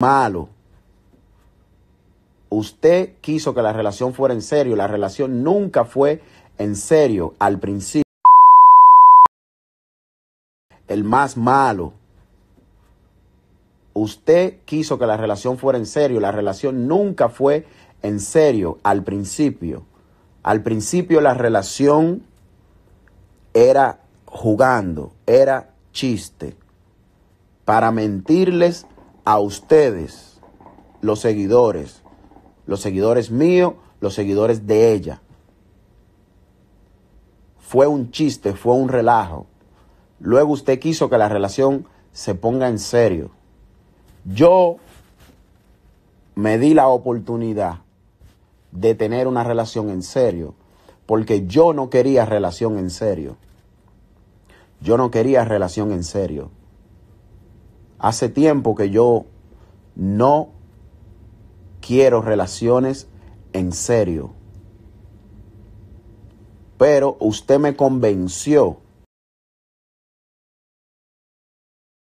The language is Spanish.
malo. Usted quiso que la relación fuera en serio. La relación nunca fue en serio al principio. El más malo. Usted quiso que la relación fuera en serio. La relación nunca fue en serio al principio. Al principio la relación era jugando, era chiste, para mentirles a ustedes, los seguidores, los seguidores míos, los seguidores de ella. Fue un chiste, fue un relajo. Luego usted quiso que la relación se ponga en serio. Yo me di la oportunidad de tener una relación en serio, porque yo no quería relación en serio. Yo no quería relación en serio. Hace tiempo que yo no quiero relaciones en serio. Pero usted me convenció